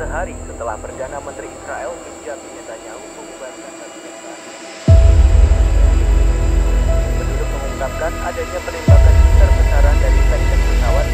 sehari setelah Perdana Menteri Israel Benjamin Netanyahu membubarkan Penduduk mengungkapkan adanya penembakan besar-besaran dari tank pesawat